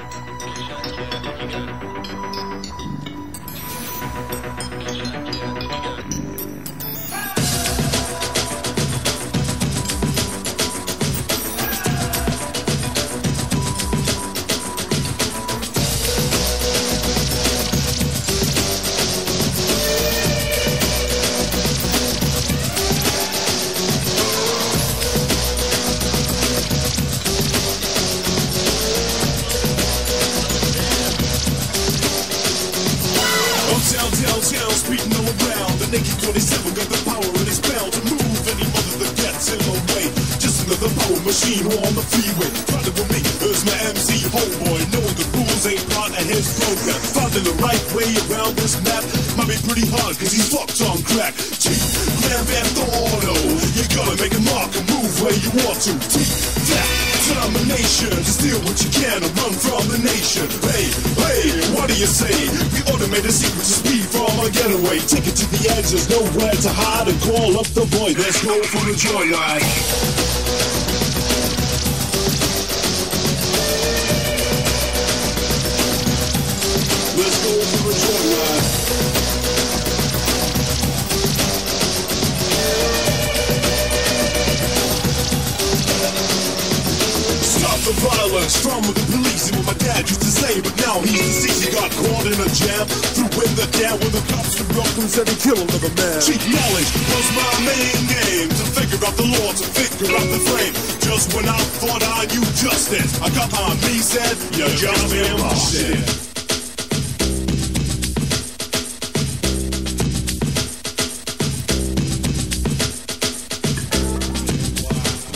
Uptown, The 27 got the power in his belt to move any mother that gets in the way. Just another power machine on the freeway. Riding with me is my MC homeboy. Knowing the rules ain't part of his program. Finding the right way around this map might be pretty hard cause he's fucked on crack. Chief, Grand Theft Auto. Oh, you gotta make a mark and move where you want to. Take that determination to steal what you can and run from the nation. Hey, hey, what do you say? We automate a secret to speed a getaway. Take it to the edge, there's nowhere to hide and call up the boy. Let's go for a joyride. Let's go for the violence from the police and what my dad used to say, but now he's deceased. He got caught in a jam, in the when the cops up and said he killed another man. Cheap knowledge was my main game to figure out the law, to figure out the frame. Just when I thought I knew justice, I got my me said, you just busted.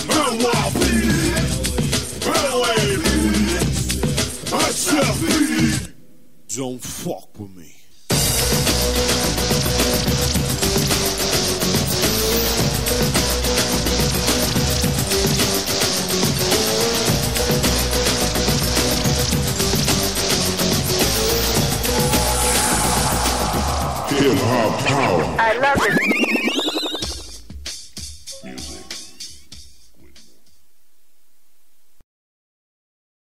NYPD, LAPD, Don't fuck with me. Power. I love it.